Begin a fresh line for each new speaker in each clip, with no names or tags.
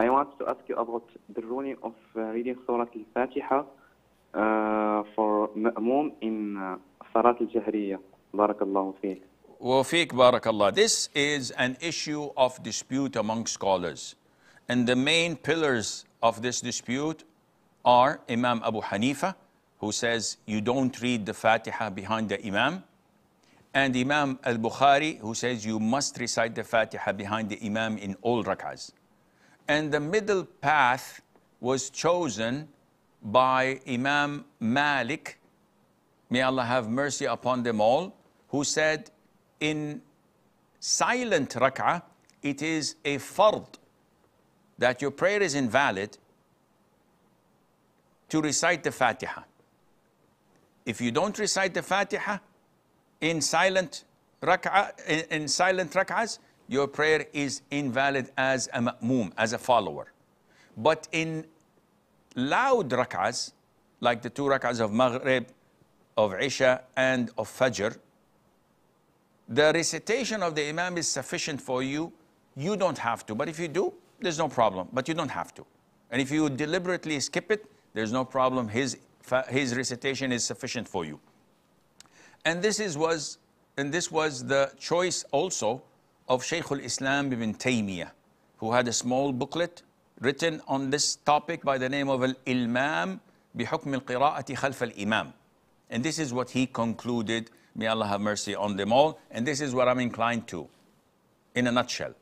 I want to ask you about the ruling of uh, reading Surah Al-Fatiha uh, for Ma'mum in uh, Salat Al-Jahriyah.
Barakallahu. Wafiq barakallah. This is an issue of dispute among scholars. And the main pillars of this dispute are Imam Abu Hanifa, who says you don't read the Fatiha behind the Imam, and Imam Al Bukhari, who says you must recite the Fatiha behind the Imam in all rak'ahs. And the middle path was chosen by Imam Malik, may Allah have mercy upon them all, who said in silent rak'ah, it is a fard that your prayer is invalid to recite the Fatiha. If you don't recite the Fatiha in silent rak'ah, in, in silent rak'ahs, your prayer is invalid as a ma'moom, as a follower. But in loud rak'ahs, like the two rak'ahs of Maghrib, of Isha, and of Fajr, the recitation of the Imam is sufficient for you. You don't have to. But if you do, there's no problem. But you don't have to. And if you deliberately skip it, there's no problem. His, his recitation is sufficient for you. And this is was and this was the choice also of Shaykh al-Islam ibn Taymiyyah, who had a small booklet written on this topic by the name of Al-Ilmam بحكم القراءة خلف الإمام. And this is what he concluded. May Allah have mercy on them all. And this is what I'm inclined to, in a nutshell.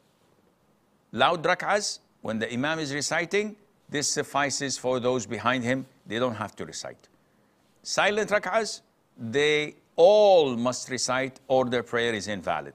Loud rak'ahs, when the Imam is reciting, this suffices for those behind him. They don't have to recite. Silent rak'ahs, they all must recite or their prayer is invalid.